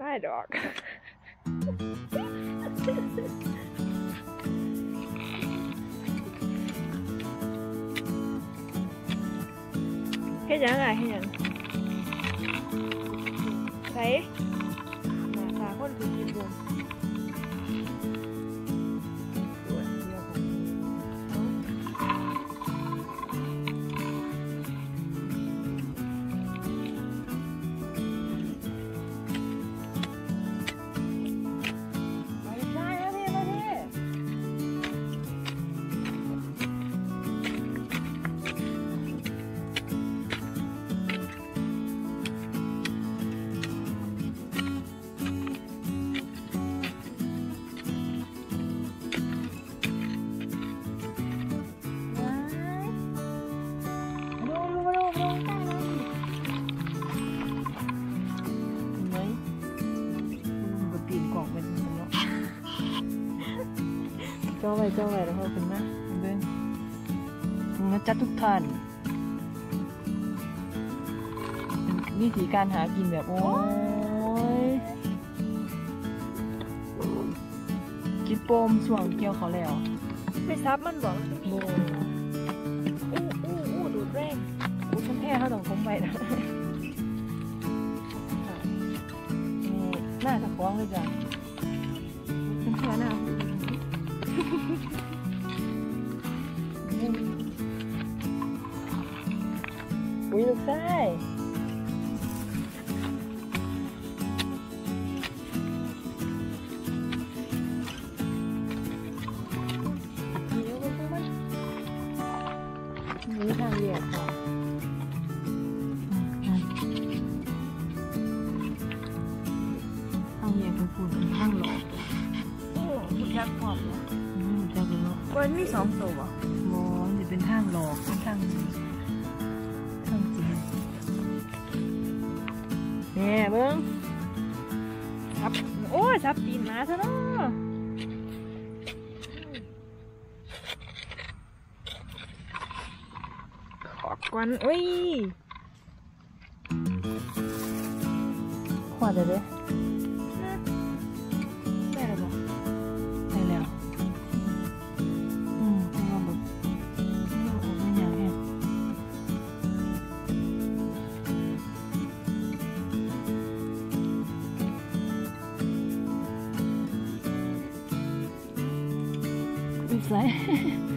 ได้ดอกเฮ็ดหยังไงเจ้าไว้จ้าไว้แล้วก็เป็นนะเบิ้งนะจ๊ะทุกท่านวิธีการหากินแบบโอ้ยกินโปมส่วงเกี่ยวเขาแล้วไม่ซับมันบอกโบอู้อู้อู้ดูดแรงอู้ฉันแพ้เขาต้องคมไปนะ กไส้เดี๋ยวมันก็มันนี่ทางเรียกค่ะทางเรียกคือฝุ่นทางหลอกโอ้คุณแท็กความเนาะอืมจะเป็นเนาะวันมีสองตัวบ่มองจะเป็นทางหลอกเป็นทาง น่เบิ้งซับโอ้ยซับตีนมาซะเนาะขอกกวนอุ้ยขวดเลย อีกไส